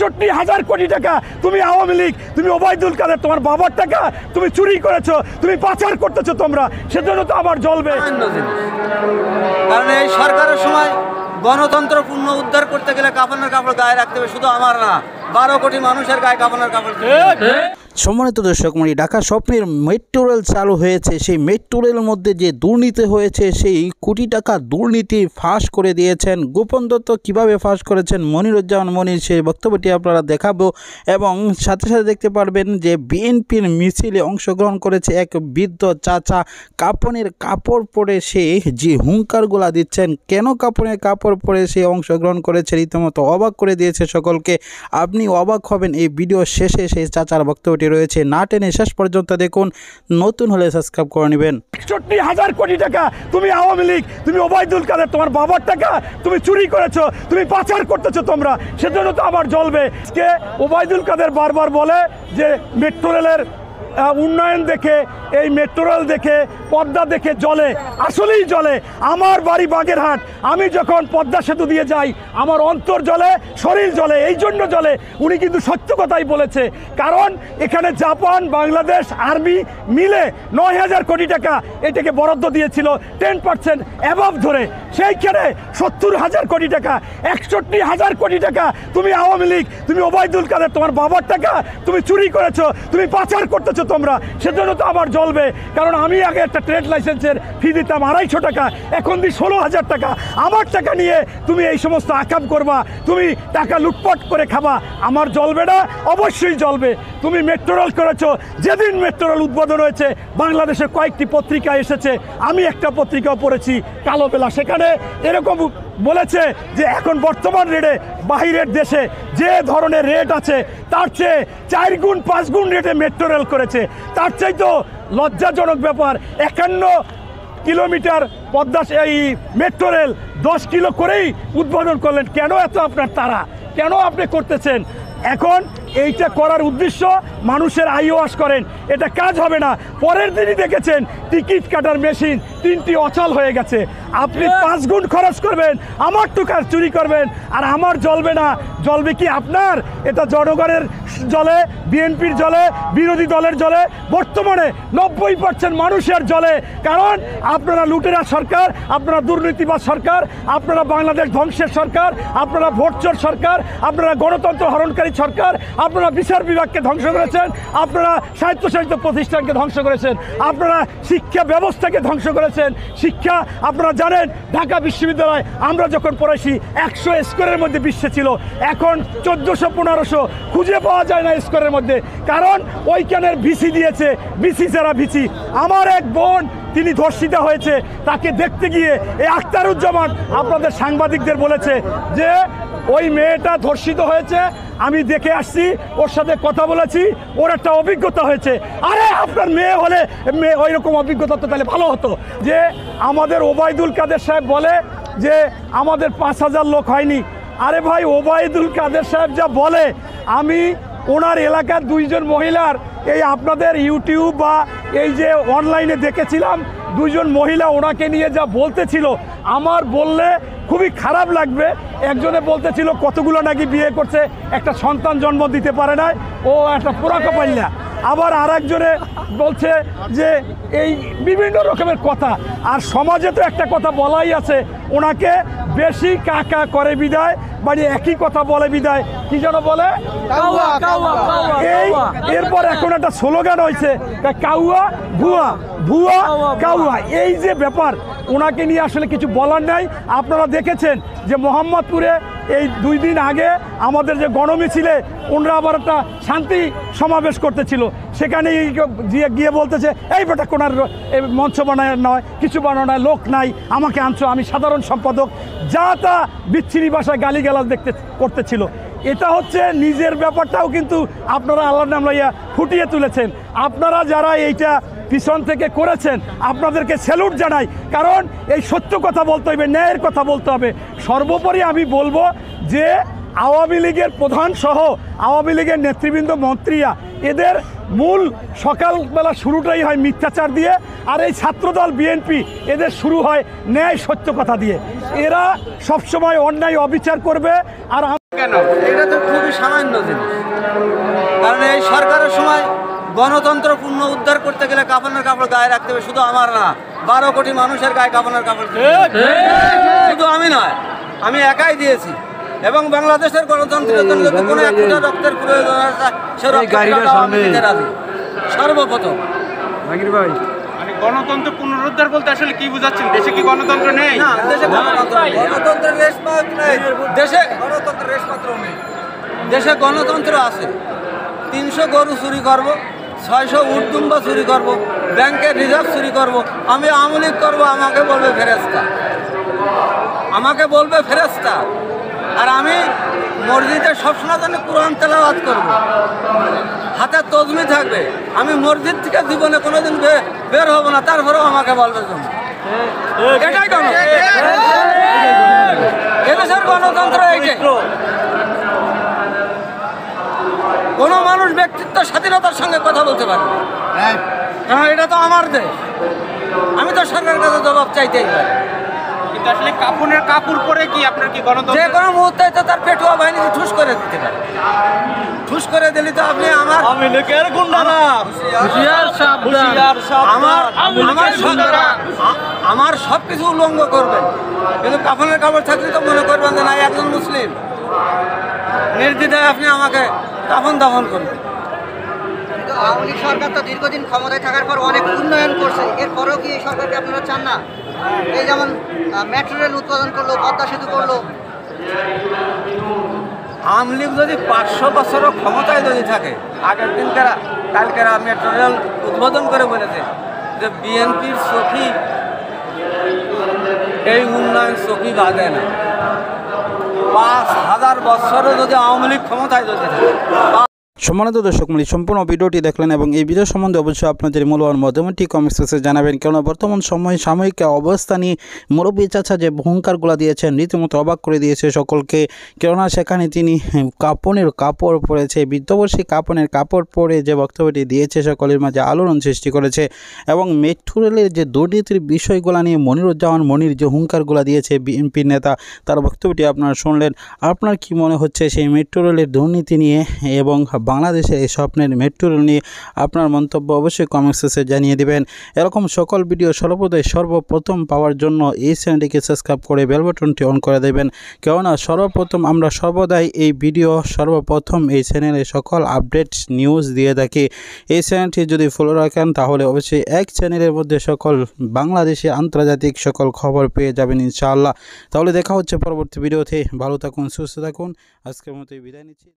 একষট্টি হাজার কোটি টাকা তুমি আওয়ামী লীগ তুমি ওবায়দুল কাদের তোমার বাবার টাকা তুমি চুরি করেছ তুমি পাচার করতেছো তোমরা সেজন্য তো আবার জ্বলবে। কারণ এই সরকারের সময় গণতন্ত্র পূর্ণ উদ্ধার করতে গেলে কাপড়ের কাপড় গায়ে রাখতে হবে শুধু আমার না বারো কোটি মানুষের গায়ে কাপড়ের কাপড়। সম্মানিত দর্শক মন্ডলী, ঢাকা স্বপ্নের মেট্রো রেল চালু হয়েছে। সেই মেট্রো রেলের মধ্যে যে দুর্নীতি হয়েছে, সেই কোটি টাকা দুর্নীতি ফাঁস করে দিয়েছেন। গোপন দত্ত কীভাবে ফাঁস করেছেন মনিরুজ্জামান মনির, সেই বক্তব্যটি আপনারা দেখাবো। এবং সাথে সাথে দেখতে পারবেন যে বিএনপির মিছিলে অংশগ্রহণ করেছে এক বৃদ্ধ চাচা। কাপনের কাপড় পরে সে যে হুঙ্কারগুলা দিচ্ছেন, কেন কাপনের কাপড় পরে সে অংশগ্রহণ করেছে, রীতিমতো অবাক করে দিয়েছে সকলকে। আপনি অবাক হবেন এই ভিডিও শেষে সেই চাচার বক্তব্যটি রয়েছে, না টেনে শেষ পর্যন্ত দেখুন, নতুন হলে সাবস্ক্রাইব করে নেবেন। একষট্টি হাজার কোটি টাকা তুমি আওয়ামী লীগ, তুমি ওবায়দুল কাদের, তোমার বাবার টাকা তুমি চুরি করেছ, তুমি পাচার করতেছো তোমরা, সেজন্য তো আবার জ্বলবে। আজকে ওবায়দুল কাদের বারবার বলে যে মেট্রো রেলের উন্নয়ন দেখে এই মেট্রো রেল দেখে, পদ্মা দেখে জলে, আসলেই জলে। আমার বাড়ি বাগেরহাট। আমি যখন পদ্মা সেতু দিয়ে যাই, আমার অন্তর জলে, শরীর জলে, এই জন্য জলে। উনি কিন্তু সত্য কথাই বলেছে। কারণ এখানে জাপান, বাংলাদেশ, আর্মি মিলে নয় হাজার কোটি টাকা এটাকে বরাদ্দ দিয়েছিল টেন পার্সেন্ট অ্যাভাব ধরে। সেইখানে সত্তর হাজার কোটি টাকা, একষট্টি হাজার কোটি টাকা তুমি আওয়ামী লীগ, তুমি ওবায়দুল কাদের, তোমার বাবার টাকা তুমি চুরি করেছ, তুমি পাচার করতেছো তোমরা। সেজন্য তো আবার জ্বলবে কারণ আমি আগে একটা ট্রেড লাইসেন্সের ফি দিতাম আড়াইশো টাকা, এখন দিই ষোলো হাজার টাকা। আমার টাকা নিয়ে তুমি এই সমস্ত আকাম করবা, তুমি টাকা লুটপাট করে খাবা, আমার জ্বলবে না, অবশ্যই জ্বলবে। তুমি মেট্রো রেল করেছ, যেদিন মেট্রো রেল উদ্বোধন হয়েছে, বাংলাদেশে কয়েকটি পত্রিকা এসেছে, আমি একটা পত্রিকাও পড়েছি কালো বেলা সেখানে এরকম বলেছে যে এখন বর্তমান রেটে বাহিরের দেশে যে ধরনের রেট আছে, তার চেয়ে চার গুণ, পাঁচ গুণ রেটে মেট্রো রেল করেছে। তার চেয়ে তো লজ্জাজনক ব্যাপার, একান্ন কিলোমিটার পদ্মা এই মেট্রো রেল দশ কিলো করেই উদ্বোধন করলেন। কেন এত আপনার তারা কেন আপনি করতেছেন? এখন এইটা করার উদ্দেশ্য মানুষের আই ওয়াশ করেন। এটা কাজ হবে না। পরের দিনই দেখেছেন টিকিট কাটার মেশিন তিনটি অচল হয়ে গেছে। আপনি পাঁচ গুণ খরচ করবেন আমার টুকার চুরি করবেন আর আমার জ্বলবে না। জ্বলবে কি আপনার? এটা জনগণের জলে বিএনপির জলে বিরোধী দলের জলে বর্তমানে নব্বই পার্সেন্ট মানুষের জলে। কারণ আপনারা লুটেরা সরকার আপনারা দুর্নীতিবাদ সরকার আপনারা বাংলাদেশ ধ্বংসের সরকার আপনারা ভোটচোর সরকার আপনারা গণতন্ত্র হরণকারী সরকার আপনারা বিচার বিভাগকে ধ্বংস করেছেন আপনারা স্বায়ত্তশাসিত প্রতিষ্ঠানকে ধ্বংস করেছেন আপনারা শিক্ষা ব্যবস্থাকে ধ্বংস করেছেন। শিক্ষা, আপনারা জানেন, ঢাকা বিশ্ববিদ্যালয়, আমরা যখন পড়াইছি, একশো স্কোরের মধ্যে বিশ্বে ছিল। এখন চোদ্দোশো, পনেরোশো খুঁজে পাওয়া যায় না স্কোরের মধ্যে। কারণ ওইখানের ভিসি দিয়েছে, ভিসি যারা ভিসি। আমার এক বোন তিনি ধর্ষিতা হয়েছে, তাকে দেখতে গিয়ে এই আখতারুজ্জামান আপনাদের সাংবাদিকদের বলেছে যে, ওই মেয়েটা ধর্ষিত হয়েছে, আমি দেখে আসছি, ওর সাথে কথা বলেছি, ওর একটা অভিজ্ঞতা হয়েছে। আরে, আপনার মেয়ে হলে, মেয়ে ওই রকম অভিজ্ঞতা তো তাহলে ভালো হতো যে, আমাদের ওবায়দুল কাদের সাহেব বলে যে, আমাদের পাঁচ হাজার লোক হয়নি। আরে ভাই, ওবায়দুল কাদের সাহেব যা বলে, আমি ওনার এলাকার দুইজন মহিলার এই আপনাদের ইউটিউব বা এই যে অনলাইনে দেখেছিলাম, দুজন মহিলা ওনাকে নিয়ে যা বলতেছিল, আমার বললে খুবই খারাপ লাগবে। একজনে বলতেছিল, কতগুলো নাকি বিয়ে করছে? একটা সন্তান জন্ম দিতে পারে না ও একটা পোড়াকো পাল্লা আবার আর একজনে বলছে যে, এই বিভিন্ন রকমের কথা। আর সমাজে তো একটা কথা বলাই আছে ওনাকে বেশি কাকা করে বিদায় মানে একই কথা বলে বিদায়। কি যেন বলে? এই এরপর এখন একটা স্লোগান হয়েছে কাউয়া ভুয়া ভুয়া। কাউয়া। এই যে ব্যাপার ওনাকে নিয়ে আসলে কিছু বলার নাই। আপনারা দেখেছেন যে মোহাম্মদপুরে এই দুই দিন আগে আমাদের যে গণমিছিলে ওনারা আবার একটা শান্তি সমাবেশ করতেছিল। সেখানে গিয়ে গিয়ে বলতেছে, এই বেটা কোনার মঞ্চ বানায় নয়, কিছু বানানো নয়, লোক নাই, আমাকে আনছো, আমি সাধারণ সম্পাদক। যা তা বিচ্ছিরি ভাষায় গালিগালাজ দেখতে, করতেছিল। এটা হচ্ছে নিজের ব্যাপারটাও কিন্তু আপনারা আল্লাহ নাম লইয়া ফুটিয়ে তুলেছেন। আপনারা যারা এইটা পিছন থেকে করেছেন, আপনাদেরকে স্যালুট জানাই। কারণ এই সত্য কথা বলতে হবে ন্যায়ের কথা বলতে হবে। সর্বোপরি আমি বলব যে আওয়ামী লীগের প্রধান সহ আওয়ামী লীগের নেতৃবৃন্দ মন্ত্রীরা এদের মূল সকালবেলা শুরুটাই হয় মিথ্যাচার দিয়ে আর এই ছাত্রদল বিএনপি এদের শুরু হয় ন্যায় সত্য কথা দিয়ে। এরা সবসময় অন্যায় অবিচার করবে আর কেন? এটা তো খুবই সামান্য জিনিস। কারণ এই সরকারের সময় গণতন্ত্র পূর্ণ উদ্ধার করতে গেলে কাফনের কাপড় গায়ে রাখতে হবে শুধু আমার না বারো কোটি মানুষের গায়ে কাফনের কাপড় শুধু আমি নয় আমি একাই দিয়েছি। এবং বাংলাদেশের গণতন্ত্রের জন্য যদি কোনো এক ফোঁটা রক্তের প্রয়োজন হয় সে দিতে রাজি। সর্বপ্রথম। মানে গণতন্ত্র পুনরুদ্ধার বলতে আসলে কি বুঝাচ্ছেন? দেশে কি গণতন্ত্র নেই? না দেশে গণতন্ত্র গণতন্ত্রের রেশমাত নেই। দেশে গণতন্ত্রের রেশমাত্র নেই। দেশে গণতন্ত্র আছে। তিনশো গরু চুরি করব ছয়শো উটদুম্বা চুরি করব ব্যাংকের রিজার্ভ চুরি করব আমি আমলিক করব আমাকে বলবে ফেরেস্তা আমাকে বলবে ফেরেস্তা আর আমি মসজিদে সবসময় জন্য কোরআন তেলাওয়াত করব। হাতে তজমি থাকবে। আমি মসজিদ থেকে জীবনে কোনোদিন বের হব না তারপরেও আমাকে বলবে জন্য এটাই গণতন্ত্র এদেশের গণতন্ত্র এইটাই কোনো মানুষ ব্যক্তিত্ব স্বাধীনতার সঙ্গে কথা বলতে পারে। কারণ এটা তো আমার দেশ। আমি তো সরকারের কাছে জবাব চাইতেই পারি। আসলে কাপড়ের কাপড় পরে কি আপনার কি যে গণতন্ত্র কোনো মুহূর্তে তো তার পেটুয়া বাহিনীকে ঠুস করে দিতে পারে। ঠুস করে দিলে তো আপনি আমার আমি লোকের গুন্ডা না আমার আমার সব- আমার সব কিছু উল্লঙ্ঘ করবেন। কিন্তু কাফনের কাপড় থাকলে তো মনে করবেন যে না একজন মুসলিম। নির্দ্বিধায় আপনি আমাকে কাফন দাফন করবেন। কিন্তু আওয়ামী লীগ সরকার তো দীর্ঘদিন ক্ষমতায় থাকার পর অনেক উন্নয়ন করছে। এরপরেও কি এই সরকারকে আপনারা চান না? এই যেমন মেট্রো রেল উৎপাদন করল, পদ্মা সেতু করল। আওয়ামী লীগ যদি পাঁচশো বছরও ক্ষমতায় যদি থাকে, আগের দিনকার কালকের মেট্রো রেল উদ্বোধন করে বলেছে যে বিএনপির চোখি এই উন্নয়ন চোখি বাঁধে না। পাঁচ হাজার বছরও যদি আওয়ামী লীগ ক্ষমতায় যদি থাকে সম্মানিত দর্শক মূল্য সম্পূর্ণ ভিডিওটি দেখলেন এবং এই ভিডিও সম্বন্ধে অবশ্যই আপনাদের মূল্যবান মতামতটি কমেন্ট সেকশনে জানাবেন। কেননা বর্তমান সময়ে সাময়িক অবস্থা নিয়ে মুরব্বী চাচা যে ভূঙ্কারগুলো দিয়েছেন, রীতিমতো অবাক করে দিয়েছে সকলকে। কেননা সেখানে তিনি কাপনের কাপড় পরেছে বৃদ্ধবর্ষী কাপনের কাপড় পরে যে বক্তব্যটি দিয়েছে সকলের মাঝে আলোড়ন সৃষ্টি করেছে এবং মেট্রো রেলের যে দুর্নীতির বিষয়গুলো নিয়ে মনিরুজ্জামান মনির যে হুঙ্কারগুলো দিয়েছে বিএনপির নেতা, তার বক্তব্যটি আপনারা শুনলেন। আপনার কি মনে হচ্ছে সেই মেট্রো রেলের দুর্নীতি নিয়ে এবং বাংলাদেশের এই স্বপ্নের মেট্রো নিয়ে আপনার মন্তব্য অবশ্যই কমেন্ট জানিয়ে দেবেন। এরকম সকল ভিডিও সর্বদাই সর্বপ্রথম পাওয়ার জন্য এই চ্যানেলটিকে সাবস্ক্রাইব করে বেল অন করে দেবেন। কেননা সর্বপ্রথম আমরা সর্বদাই এই ভিডিও সর্বপ্রথম এই চ্যানেলে সকল আপডেট নিউজ দিয়ে থাকি। এই চ্যানেলটি যদি ফলো রাখেন তাহলে অবশ্যই এক চ্যানেলের মধ্যে সকল বাংলাদেশে আন্তর্জাতিক সকল খবর পেয়ে যাবেন ইনশাআল্লাহ। তাহলে দেখা হচ্ছে পরবর্তী ভিডিওতে ভালো থাকুন, সুস্থ থাকুন। আজকের মতো বিদায় নিচ্ছি।